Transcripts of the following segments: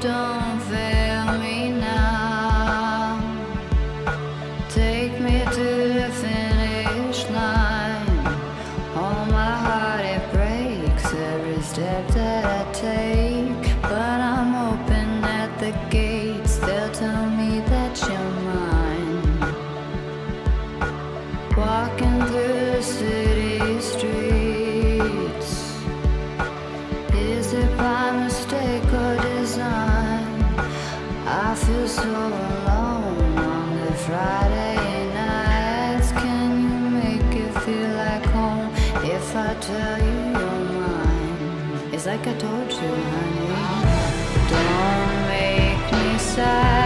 don't think if I tell you you're mine? It's like I told you, honey. Don't make me sad.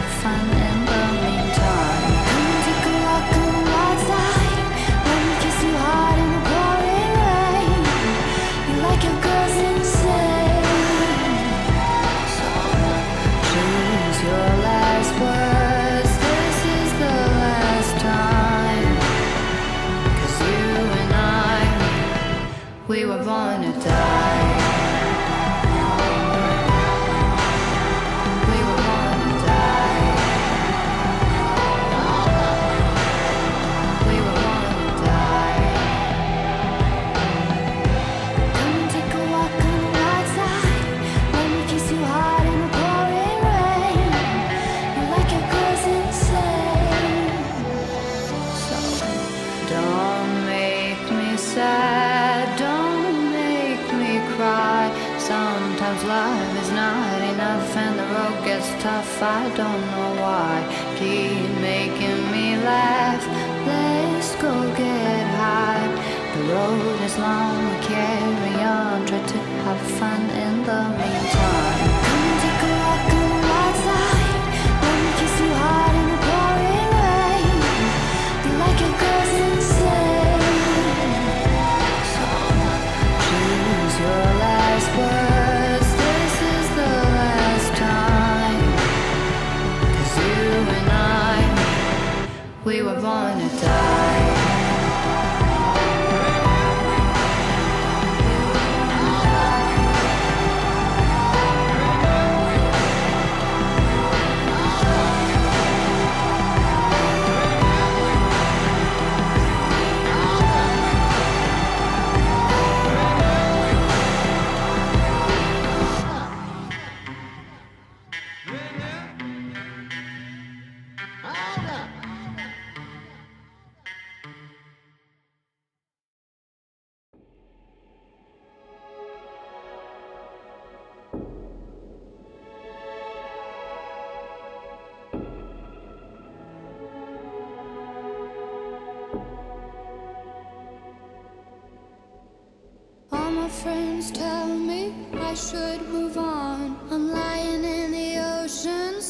fun. Love is not enough and the road gets tough. I don't know why. Keep making me laugh. Let's go get high. The road is long, we carry on. Try to have fun in the meantime. friends tell me I should move on. I'm lying in the ocean.